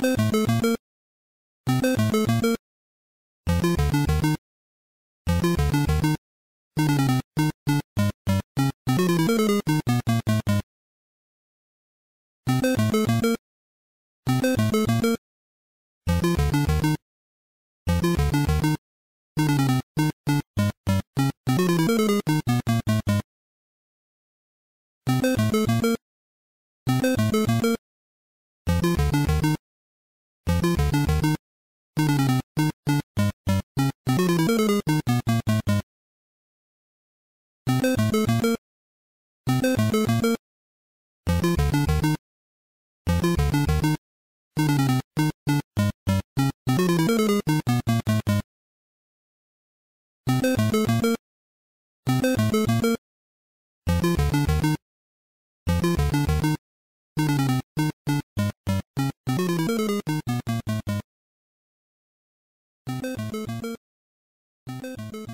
Boop boop. Boop boop.